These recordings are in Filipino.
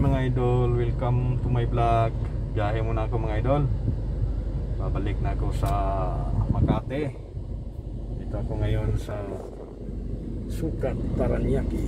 mga idol, welcome to my vlog. Biyahe muna ako mga idol. Babalik na ako sa Makati. Dito ako ngayon sa Sukat Paranaque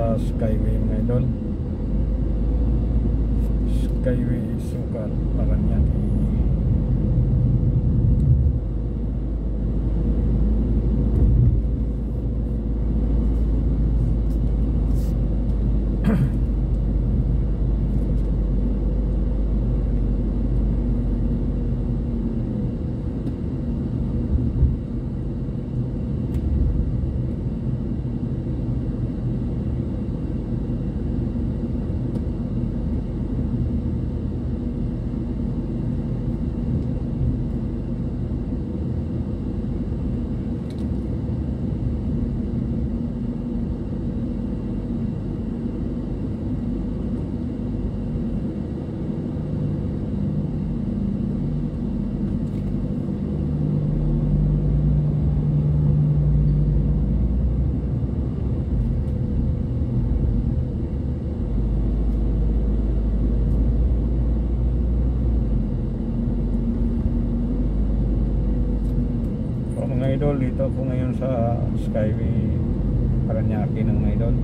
sa Skyway mga idol. Skyway Sukat Paranaque. So mga idol, dito ako ngayon sa Skyway Paranaque ng mga idol.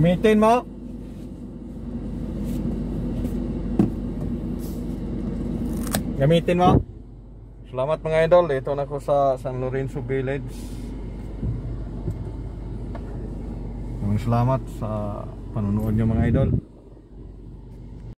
Gamitin mo. Gamitin mo. Salamat mga idol. Dito na ako sa San Lorenzo Village. Maraming salamat sa panonood nyo mga idol.